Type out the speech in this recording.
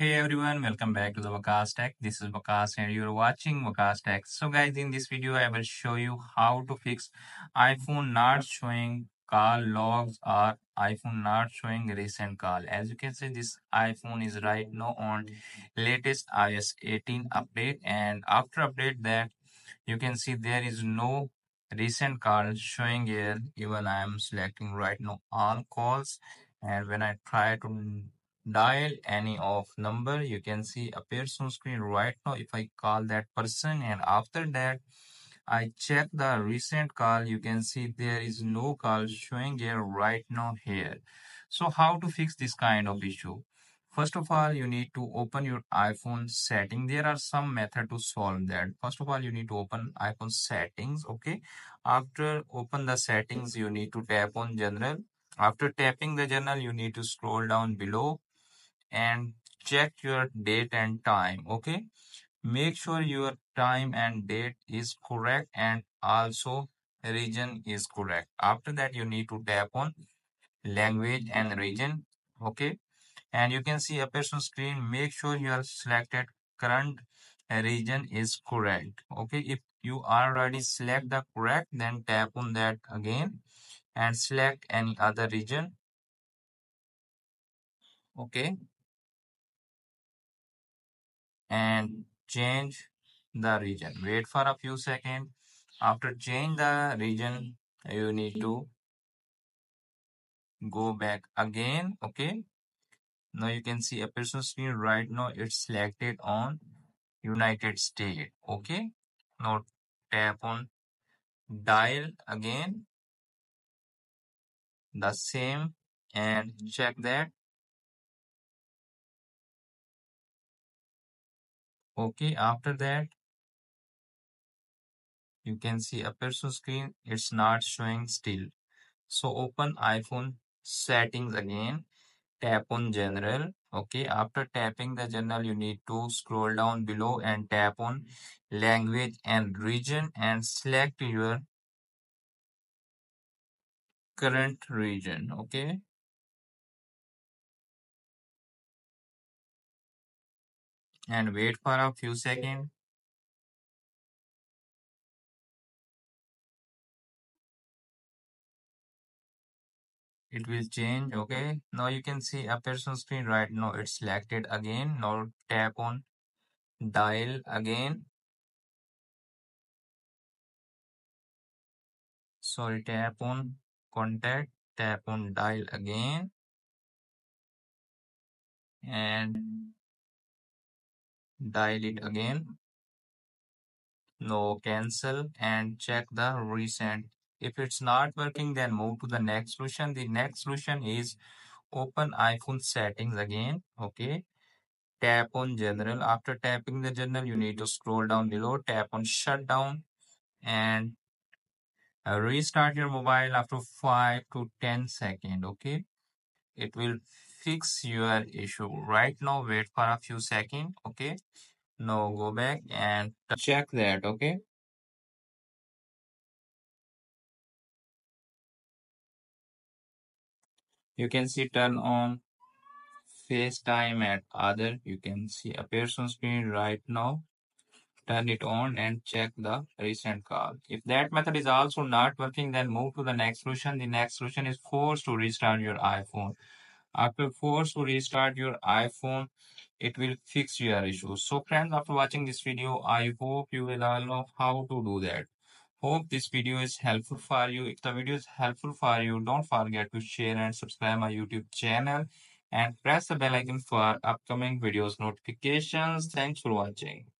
Hey everyone, welcome back to the Waqas Tech. This is Waqas and you're watching Waqas Tech. So guys, in this video, I will show you how to fix iPhone not showing call logs or iPhone not showing recent call. As you can see, this iPhone is right now on latest iOS 18 update and after update that you can see there is no recent call showing here even I am selecting right now all calls and when I try to dial any of number. You can see appears on screen right now if i call that person. And after that i check the recent call. You can see there is no call showing here right now here. So how to fix this kind of issue? First of all you need to open your iphone setting. There are some method to solve that. First of all you need to open iphone settings okay? After open the settings you need to tap on general. After tapping the general you need to scroll down below and check your date and time okay? Make sure your time and date is correct and also region is correct. After that you need to tap on language and region okay? And you can see a person screen. Make sure your selected current region is correct okay? If you already select the correct then tap on that again and select any other region okay and change the region. Wait for a few seconds. After change the region, you need to go back again. Okay. Now you can see a person screen right now. It's selected on United States. Okay. Now tap on dial again. The same and check that okay after that you can see a person screen it's not showing still. So open iphone settings again tap on general. Okay after tapping the general you need to scroll down below and tap on language and region and select your current region. Okay and wait for a few seconds. It will change, okay? Now you can see a person screen right now. It's selected again. Now tap on dial again. Sorry, tap on contact, tap on dial again. And dial it again. No cancel and check the recent. If it's not working then move to the next solution. The next solution is open iphone settings again. Okay. Tap on general. After tapping the general you need to scroll down below. Tap on shutdown and restart your mobile after 5 to 10 seconds. Okay. It will fix your issue right now. Wait for a few seconds okay? Now go back and check that okay? You can see turn on FaceTime at other. You can see appears on screen right now. Turn it on and check the recent call. If that method is also not working then move to the next solution. The next solution is force to restart your iphone after force to restart your iphone it will fix your issue. So friends, after watching this video, I hope you will all know how to do that. Hope this video is helpful for you. If the video is helpful for you, don't forget to share and subscribe my YouTube channel and press the bell icon for upcoming videos notifications. Thanks for watching.